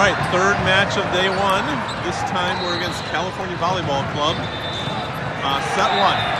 right, third match of day one. This time we're against California Volleyball Club. Uh, set one.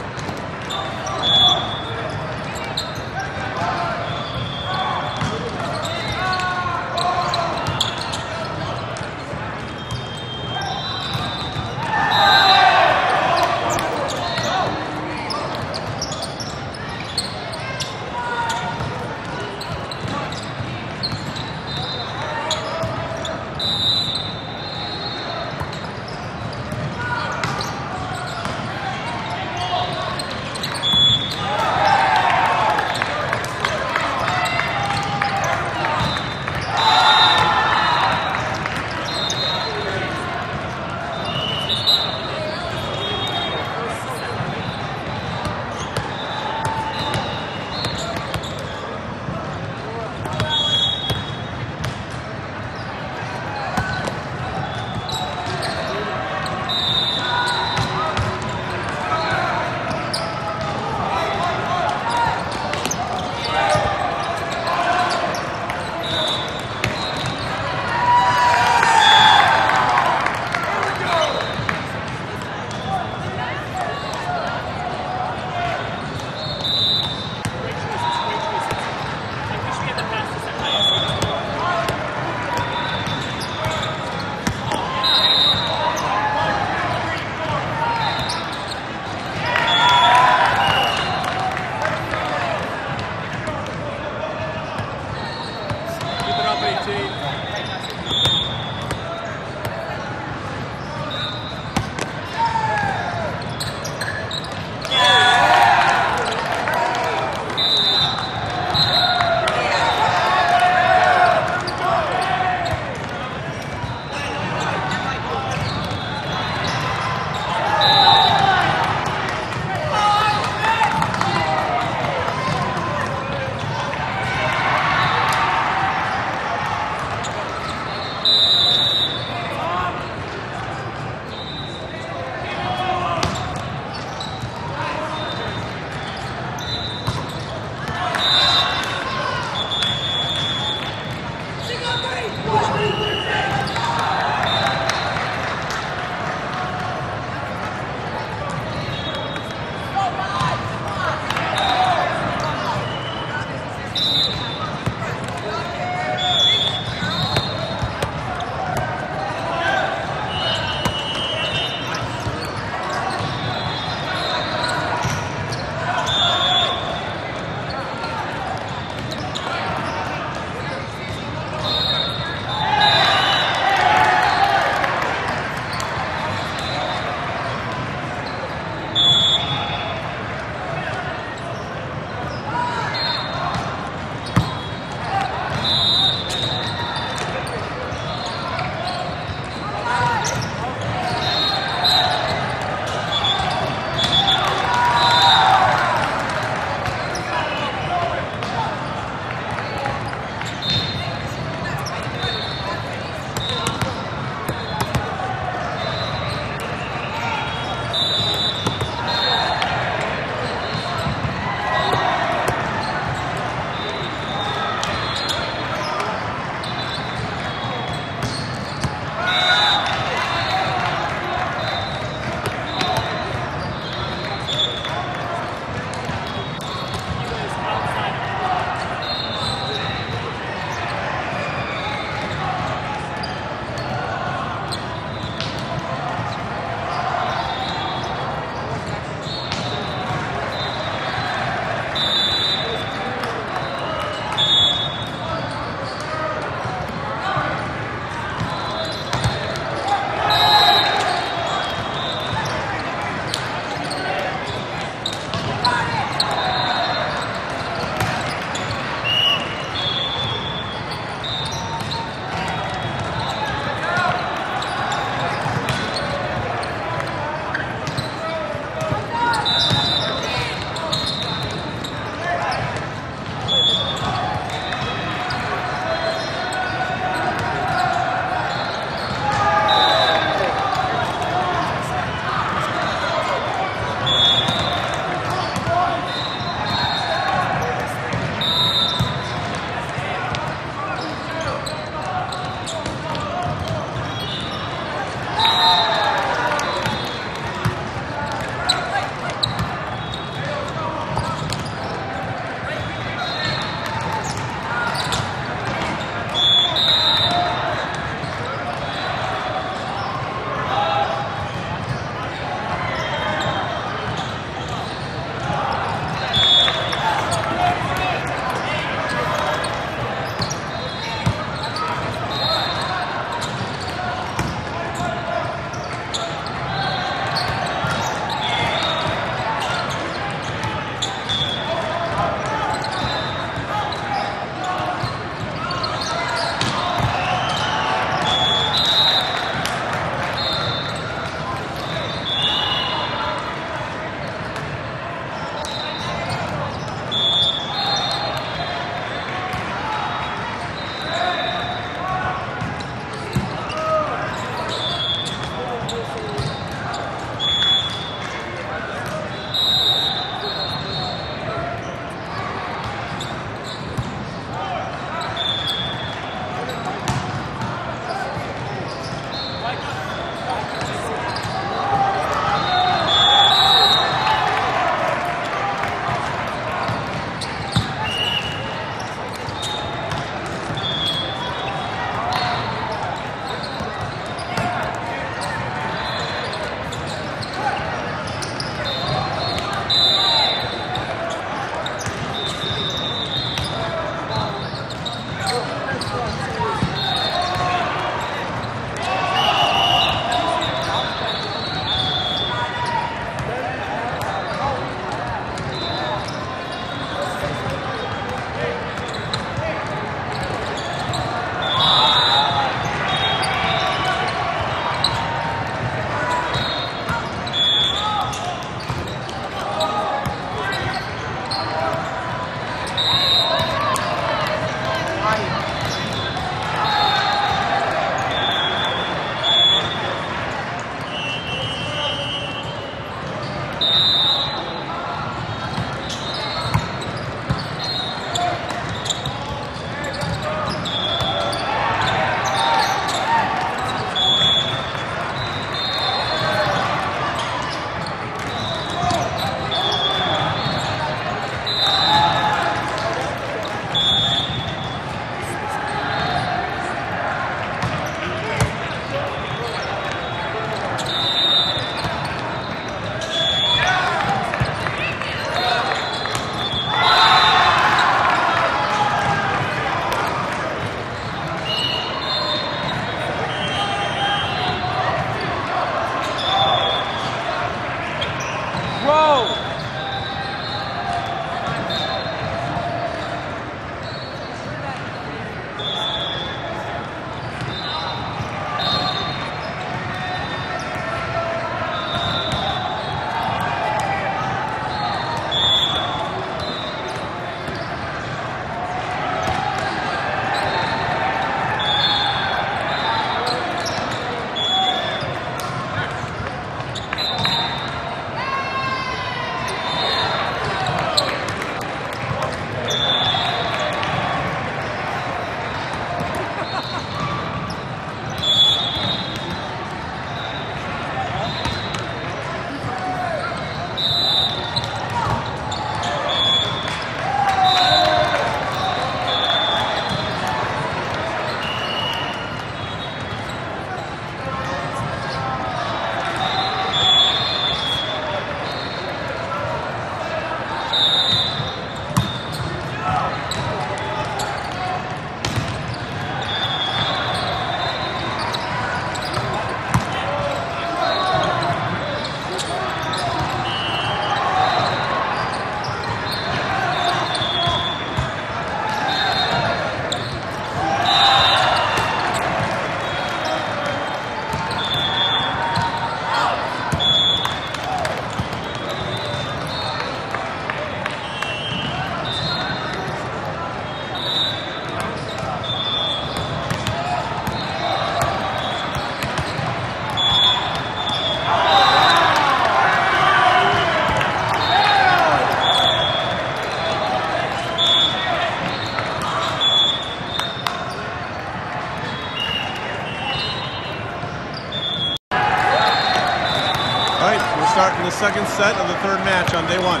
Second set of the third match on day one.